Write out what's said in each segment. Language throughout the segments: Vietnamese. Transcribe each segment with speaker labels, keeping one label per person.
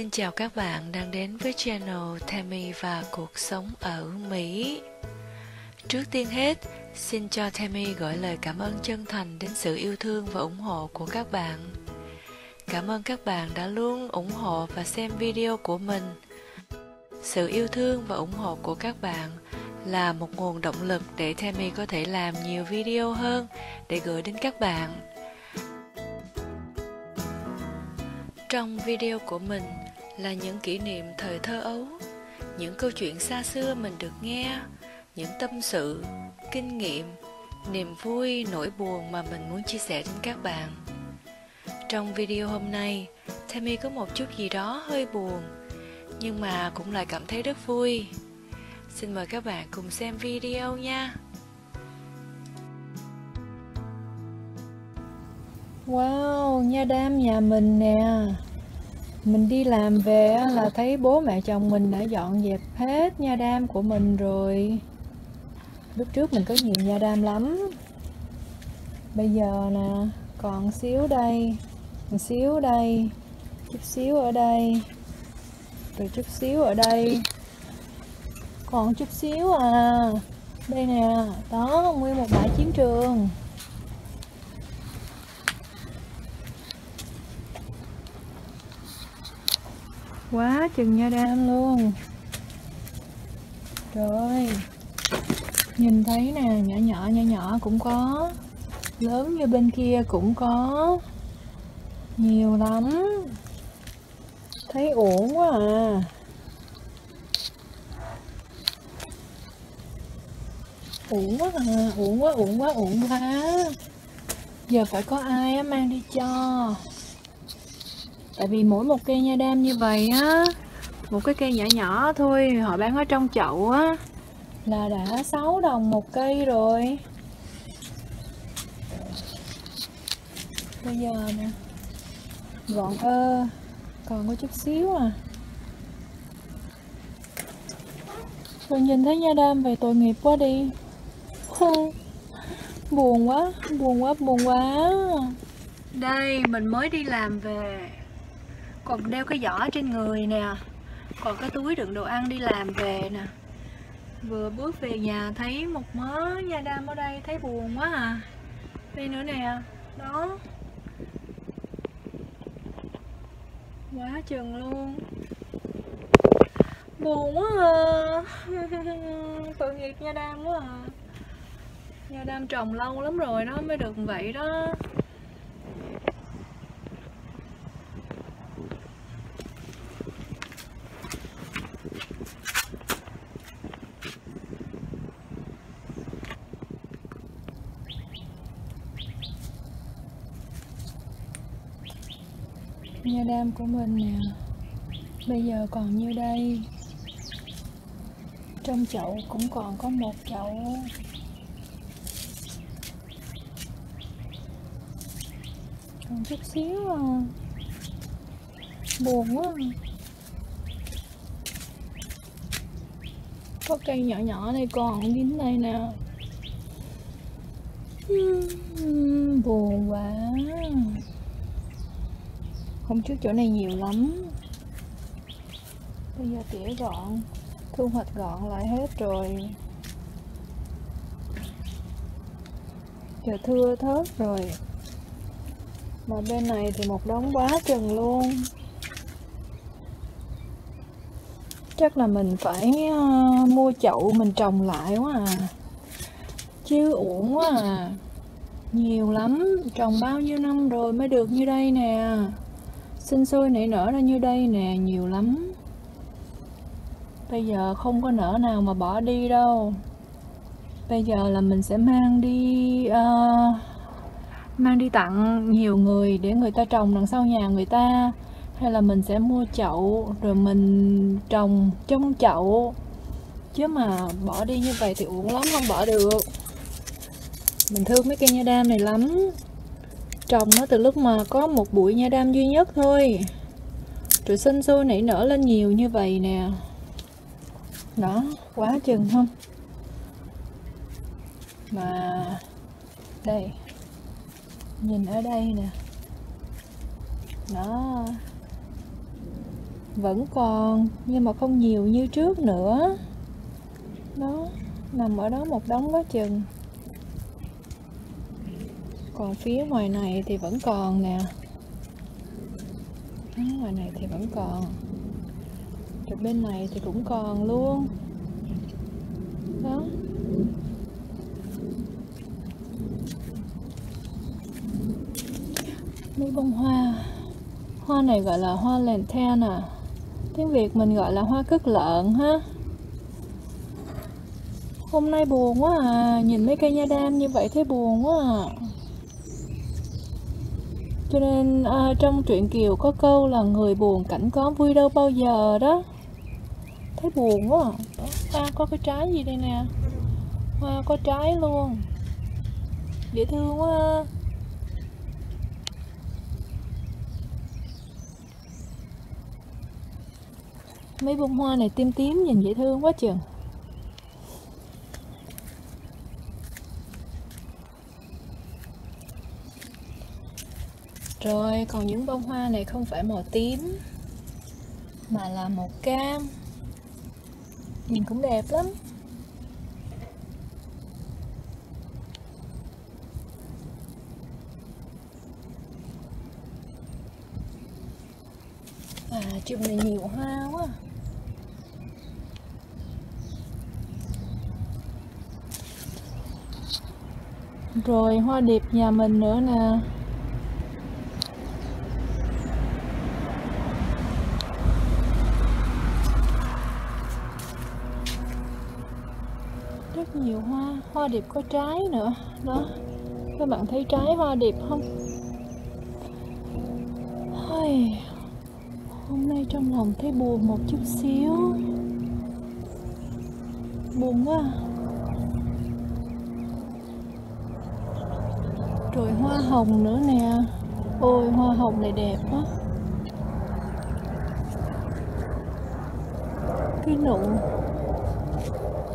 Speaker 1: Xin chào các bạn đang đến với channel Tammy và cuộc sống ở Mỹ. Trước tiên hết, xin cho Tammy gửi lời cảm ơn chân thành đến sự yêu thương và ủng hộ của các bạn. Cảm ơn các bạn đã luôn ủng hộ và xem video của mình. Sự yêu thương và ủng hộ của các bạn là một nguồn động lực để Tammy có thể làm nhiều video hơn để gửi đến các bạn. Trong video của mình là những kỷ niệm thời thơ ấu, những câu chuyện xa xưa mình được nghe, những tâm sự, kinh nghiệm, niềm vui, nỗi buồn mà mình muốn chia sẻ đến các bạn. Trong video hôm nay, Tammy có một chút gì đó hơi buồn, nhưng mà cũng lại cảm thấy rất vui. Xin mời các bạn cùng xem video nha.
Speaker 2: Wow, nha đam nhà mình nè. Mình đi làm về là thấy bố mẹ chồng mình đã dọn dẹp hết nha đam của mình rồi. Lúc trước mình có nhiều nha đam lắm. Bây giờ nè, còn xíu đây Một xíu đây Chút xíu ở đây Rồi chút xíu ở đây. Còn chút xíu à. Đây nè, đó, nguyên một bãi chiến trường. Quá chừng nha đam luôn. Rồi. Nhìn thấy nè, nhỏ nhỏ nhỏ nhỏ cũng có. Lớn như bên kia cũng có. Nhiều lắm. Thấy ổn quá à. Ổn quá à ổn quá ổn quá ổn quá. Giờ phải có ai á mang đi cho? Tại vì mỗi một cây nha đam như vậy á, một cái cây nhỏ nhỏ thôi, họ bán ở trong chậu á, là đã 6 đồng một cây rồi. Bây giờ nè, gọn ơ, còn có chút xíu à. Rồi nhìn thấy nha đam vậy tội nghiệp quá đi. Buồn quá buồn quá buồn quá. Đây, mình mới đi làm về còn đeo cái giỏ trên người nè. Còn cái túi đựng đồ ăn đi làm về nè. Vừa bước về nhà thấy một mớ nha đam ở đây, thấy buồn quá à. Đây nữa nè. Đó. Quá chừng luôn. Buồn quá à. Tội nghiệp nha đam quá à. Nha đam trồng lâu lắm rồi nó mới được vậy đó. Nha của mình nè. Bây giờ còn như đây. Trong chậu cũng còn có một chậu. Còn chút xíu à. Buồn quá. Có cây nhỏ nhỏ này còn, dính đây nè. Buồn quá hôm trước chỗ này nhiều lắm. Bây giờ tỉa gọn thu hoạch gọn lại hết rồi. Giờ thưa thớt rồi. Mà bên này thì một đống quá chừng luôn. Chắc là mình phải uh, mua chậu mình trồng lại quá à. Chứ uổng quá à. Nhiều lắm trồng bao nhiêu năm rồi mới được như đây nè sinh sôi nảy nở ra như đây nè nhiều lắm. Bây giờ không có nở nào mà bỏ đi đâu. Bây giờ là mình sẽ mang đi uh, mang đi tặng nhiều người để người ta trồng đằng sau nhà người ta. Hay là mình sẽ mua chậu rồi mình trồng trong chậu. Chứ mà bỏ đi như vậy thì uổng lắm không bỏ được. Mình thương mấy cây nha đam này lắm trồng nó từ lúc mà có một bụi nha đam duy nhất thôi. Rồi sinh sôi nảy nở lên nhiều như vậy nè. Đó, quá chừng không? Mà, đây, nhìn ở đây nè. Đó. Vẫn còn, nhưng mà không nhiều như trước nữa. Đó, nằm ở đó một đống quá chừng còn phía ngoài này thì vẫn còn nè. Phía ngoài này thì vẫn còn. Rồi bên này thì cũng còn luôn. Đó. Mấy bông hoa. Hoa này gọi là hoa lantern à. Tiếng việt mình gọi là hoa cất lợn ha. Hôm nay buồn quá à. Nhìn mấy cây nha đam như vậy thấy buồn quá à cho nên à, trong truyện kiều có câu là người buồn cảnh có vui đâu bao giờ đó. Thấy buồn quá à, à có cái trái gì đây nè? Hoa có trái luôn. Dễ thương quá à. mấy bông hoa này tím tím nhìn dễ thương quá chừng. Rồi, còn những bông hoa này không phải màu tím, mà là màu cam. Nhìn cũng đẹp lắm. À chùm này nhiều hoa quá. Rồi, hoa điệp nhà mình nữa nè rất nhiều hoa điệp có trái nữa. Đó. Các bạn thấy trái hoa điệp không? Ôi, hôm nay trong lòng thấy buồn một chút xíu. Buồn quá à. rồi hoa hồng nữa nè. Ôi hoa hồng này đẹp quá. Cái nụ.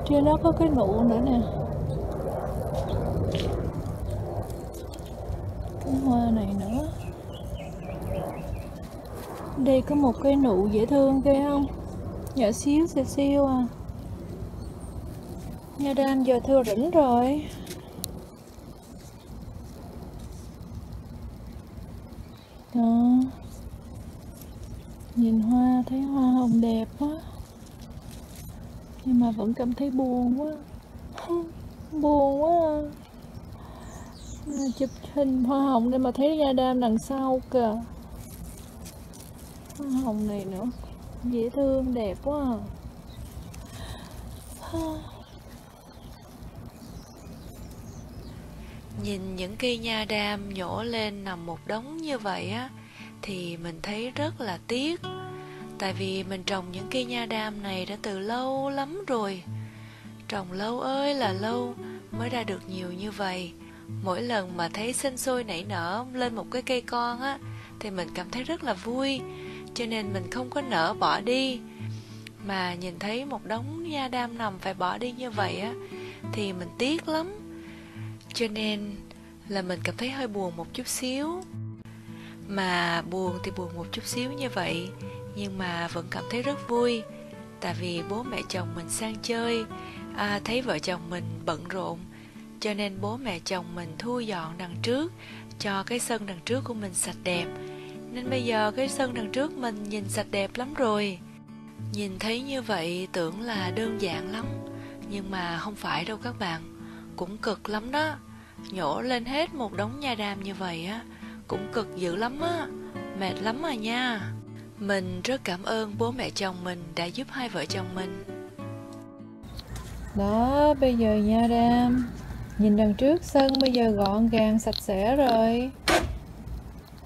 Speaker 2: Trên đó có cái nụ nữa nè. Hoa này nữa. Đây có một cái nụ dễ thương kia không? Nhỏ xíu xíu xíu à. Nha đam giờ thưa rỉnh rồi. Đó. Nhìn hoa, thấy hoa hồng đẹp quá. Nhưng mà vẫn cảm thấy buồn quá. Buồn quá à chụp hình hoa hồng để mà thấy nha đam đằng sau kìa. Hoa hồng này nữa, dễ thương, đẹp quá à.
Speaker 1: Nhìn những cây nha đam nhổ lên nằm một đống như vậy á, Thì mình thấy rất là tiếc. Tại vì mình trồng những cây nha đam này đã từ lâu lắm rồi. Trồng lâu ơi là lâu mới ra được nhiều như vậy. Mỗi lần mà thấy sinh sôi nảy nở lên một cái cây con á Thì mình cảm thấy rất là vui. Cho nên mình không có nỡ bỏ đi. Mà nhìn thấy một đống nha đam nằm phải bỏ đi như vậy á Thì mình tiếc lắm. Cho nên là mình cảm thấy hơi buồn một chút xíu. Mà buồn thì buồn một chút xíu như vậy nhưng mà vẫn cảm thấy rất vui. Tại vì bố mẹ chồng mình sang chơi à, thấy vợ chồng mình bận rộn cho nên bố mẹ chồng mình thu dọn đằng trước, cho cái sân đằng trước của mình sạch đẹp. Nên bây giờ cái sân đằng trước mình nhìn sạch đẹp lắm rồi. Nhìn thấy như vậy tưởng là đơn giản lắm, nhưng mà không phải đâu các bạn. Cũng cực lắm đó. Nhổ lên hết một đống nha đam như vậy á, cũng cực dữ lắm á. Mệt lắm à nha. Mình rất cảm ơn bố mẹ chồng mình đã giúp hai vợ chồng mình.
Speaker 2: Đó, bây giờ nha đam nhìn đằng trước sân bây giờ gọn gàng sạch sẽ rồi.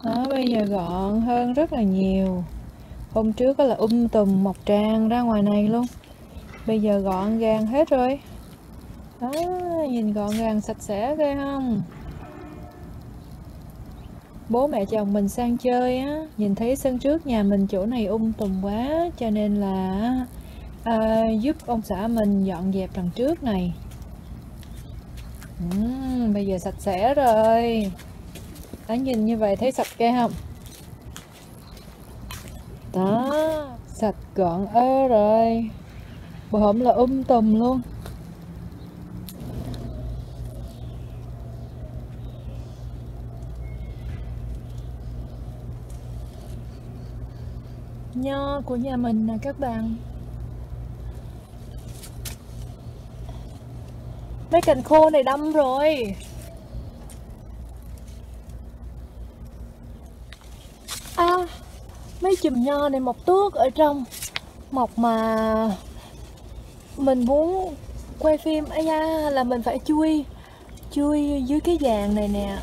Speaker 2: Đó bây giờ gọn hơn rất là nhiều. Hôm trước có là um tùm mọc tràn ra ngoài này luôn. Bây giờ gọn gàng hết rồi. Đó nhìn gọn gàng sạch sẽ ghê không? Bố mẹ chồng mình sang chơi á nhìn thấy sân trước nhà mình chỗ này um tùm quá cho nên là à, giúp ông xã mình dọn dẹp đằng trước này uhm, bây giờ sạch sẽ rồi. Đã nhìn như vậy thấy sạch ghê không? Đó sạch gọn ơ rồi. Bộ hổm là um tùm luôn. Nho của nhà mình nè các bạn. Mấy cành khô này đâm rồi. À mấy chùm nho này mọc tuốt ở trong mọc mà mình muốn quay phim. Ấy da, là mình phải chui chui dưới cái vàng này nè.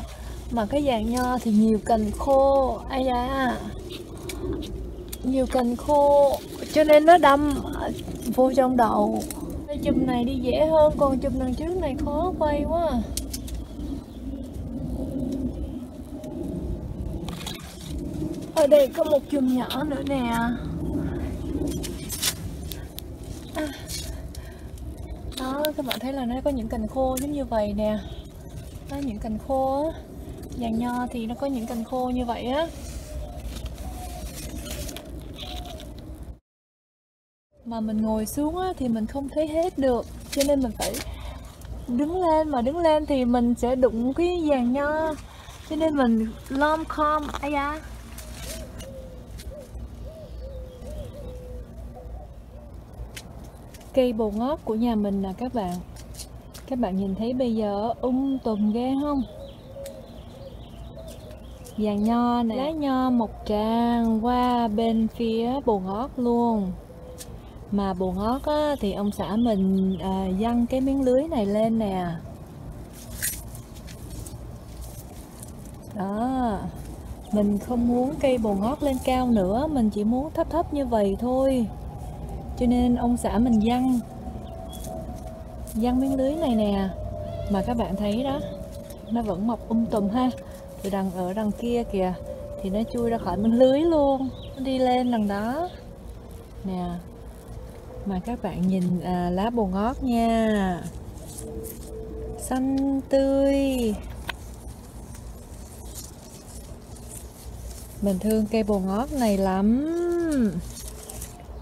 Speaker 2: Mà cái vàng nho thì nhiều cành khô. Ai da. Nhiều cành khô, cho nên nó đâm vô trong đầu chùm này đi dễ hơn, còn chùm đằng trước này khó quay quá à. ở đây có một chùm nhỏ nữa nè à. đó, các bạn thấy là nó có những cành khô giống như vậy nè đó, những cành khô á vàng nho thì nó có những cành khô như vậy á mà mình ngồi xuống á, thì mình không thấy hết được. Cho nên mình phải đứng lên mà đứng lên thì mình sẽ đụng cái vàng nho. Cho nên mình lom khom ai da? Cây bồ ngót của nhà mình nè các bạn. Các bạn nhìn thấy bây giờ um tùm ghê không? Vàng nho này lá nho mọc tràn qua bên phía bồ ngót luôn mà bồ ngót á, thì ông xã mình à, dăng cái miếng lưới này lên nè. Đó. Mình không muốn cây bồ ngót lên cao nữa mình chỉ muốn thấp thấp như vậy thôi. Cho nên ông xã mình dăng dăng miếng lưới này nè. Mà các bạn thấy đó nó vẫn mọc um tùm ha. Từ đằng ở đằng kia kìa thì nó chui ra khỏi miếng lưới luôn nó đi lên đằng đó. Nè mà các bạn nhìn à, lá bồ ngót nha. Xanh tươi. Mình thương cây bồ ngót này lắm.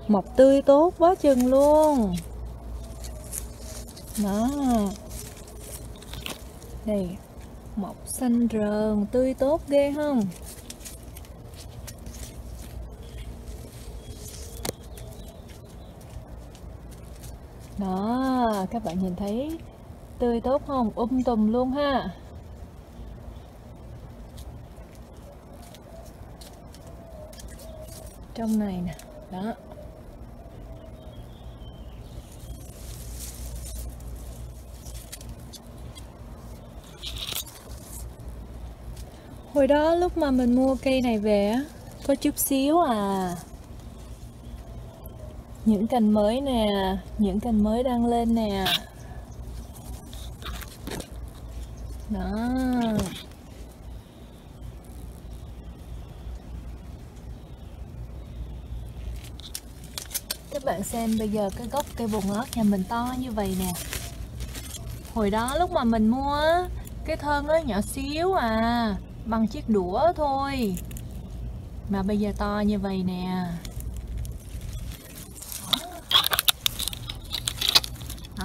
Speaker 2: Mọc tươi tốt quá chừng luôn. Đó. Đây mọc xanh rờn tươi tốt ghê không? Đó, các bạn nhìn thấy tươi tốt không? Um tùm luôn ha. Trong này nè, đó. Hồi đó lúc mà mình mua cây này về á, có chút xíu à những cành mới nè, những cành mới đang lên nè. Đó. Các bạn xem bây giờ cái gốc cây bồ ngót nhà mình to như vậy nè. Hồi đó lúc mà mình mua cái thân nó nhỏ xíu à bằng chiếc đũa thôi. Mà bây giờ to như vậy nè.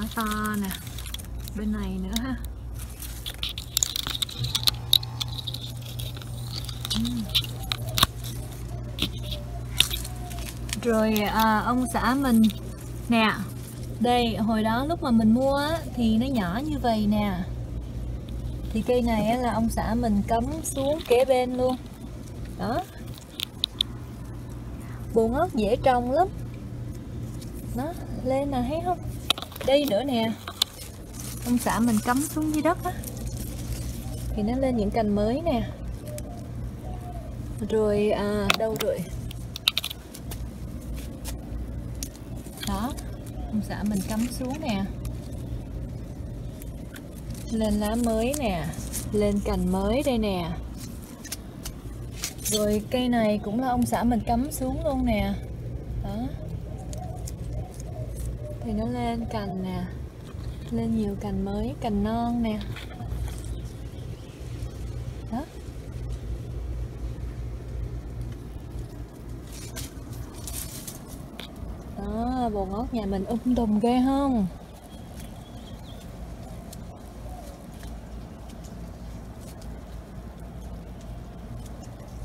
Speaker 2: Nó to nè. Bên này nữa ha. Ừ. Rồi à, ông xã mình. Nè đây hồi đó lúc mà mình mua á, thì nó nhỏ như vậy nè. Thì cây này á, là ông xã mình cắm xuống kế bên luôn. Đó. Bồ ngót dễ trồng lắm. Nó lên nè thấy không? Đây nữa nè. Ông xã mình cắm xuống dưới đất á. Thì nó lên những cành mới nè. Rồi à, đâu rồi? Đó ông xã mình cắm xuống nè. Lên lá mới nè lên cành mới đây nè. Rồi cây này cũng là ông xã mình cắm xuống luôn nè. Đó thì nó lên cành nè. Lên nhiều cành mới, cành non nè. Đó. Bồ ngót nhà mình um tùm ghê không?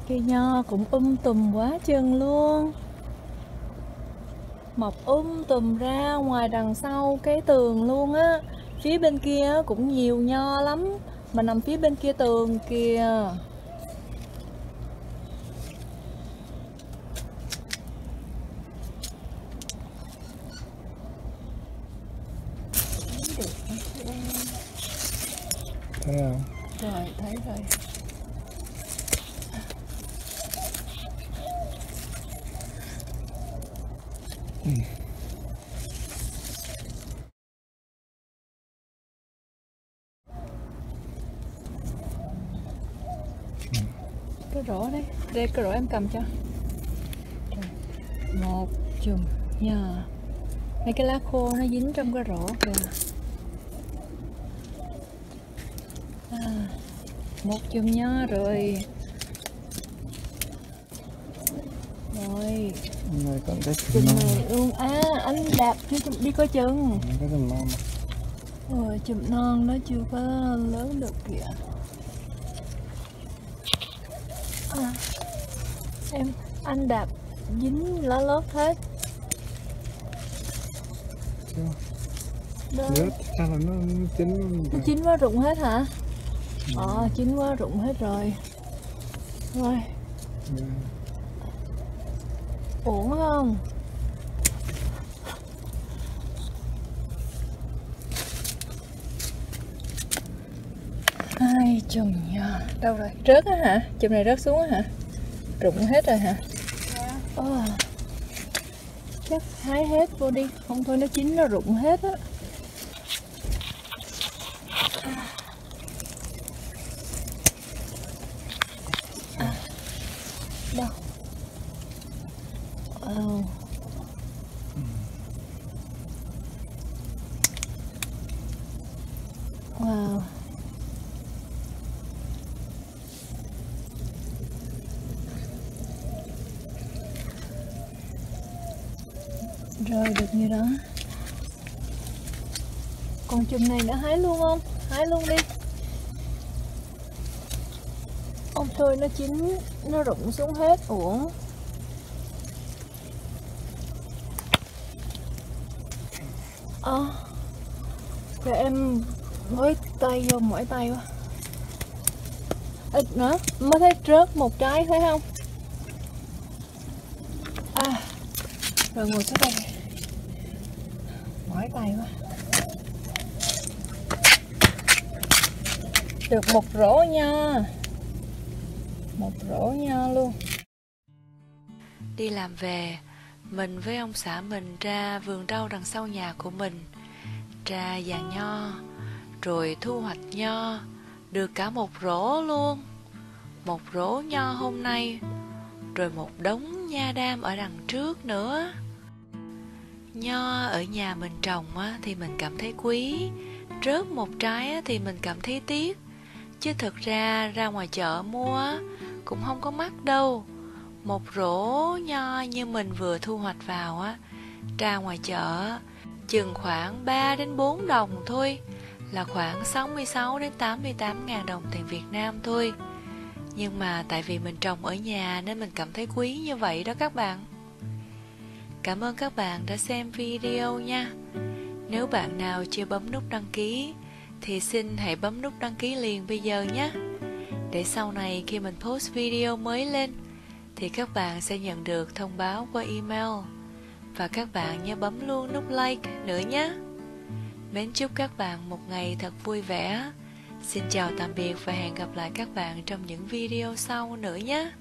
Speaker 2: Cây nho cũng um tùm quá chừng luôn mọc um tùm ra ngoài đằng sau cái tường luôn á. Phía bên kia cũng nhiều nho lắm, mà nằm phía bên kia tường kìa
Speaker 3: thấy không
Speaker 2: rồi thấy rồi cái rổ đấy. Đây cái rổ em cầm cho. Một chùm nha mấy cái lá khô nó dính trong cái rổ kìa. À, một chùm nho rồi. Rồi.
Speaker 3: Này còn cái
Speaker 2: chùm
Speaker 3: chùm
Speaker 2: này luôn à anh đạp đi, đi coi chừng.
Speaker 3: Cái chùm non
Speaker 2: rồi chùm non nó chưa có lớn được kìa à, em anh đạp dính lá lót hết. Đó.
Speaker 3: Là nó chín
Speaker 2: nó chín quá rụng hết hả? Ờ chín quá rụng hết rồi. Rồi. Ổn không hai chùm nha đâu rồi? Rớt á hả? Chùm này rớt xuống á hả? Rụng hết rồi hả? Ờ. chắc hái hết vô đi. Không thôi nó chín nó rụng hết á À. đâu Wow. Wow. Rồi được như đó. Còn chùm này nữa hái luôn không? Hái luôn đi. Ông thôi nó chín, nó rụng xuống hết, uổng. Ờ Để em mới tay vô mỏi tay quá Ít nữa Mới thấy rớt một trái thấy không À Rồi ngồi xuống đây Mỏi tay quá Được một rổ nha Một rổ nha luôn
Speaker 1: Đi làm về, mình với ông xã mình ra vườn rau đằng sau nhà của mình, ra giàn nho, rồi thu hoạch nho, được cả một rổ luôn. Một rổ nho hôm nay, rồi một đống nha đam ở đằng trước nữa. Nho ở nhà mình trồng á, thì mình cảm thấy quý, rớt một trái á, thì mình cảm thấy tiếc. Chứ thực ra ra ngoài chợ mua á, cũng không có mắc đâu. Một rổ nho như mình vừa thu hoạch vào á ra ngoài chợ chừng khoảng 3 đến 4 đồng thôi là khoảng 66 đến 88 ngàn đồng tiền Việt Nam thôi. Nhưng mà tại vì mình trồng ở nhà nên mình cảm thấy quý như vậy đó các bạn cảm ơn các bạn đã xem video nha nếu bạn nào chưa bấm nút đăng ký, thì xin hãy bấm nút đăng ký liền bây giờ nhé để sau này khi mình post video mới lên, thì các bạn sẽ nhận được thông báo qua email và các bạn nhớ bấm luôn nút like nữa nhé. Mến chúc các bạn một ngày thật vui vẻ. Xin chào tạm biệt và hẹn gặp lại các bạn trong những video sau nữa nhé.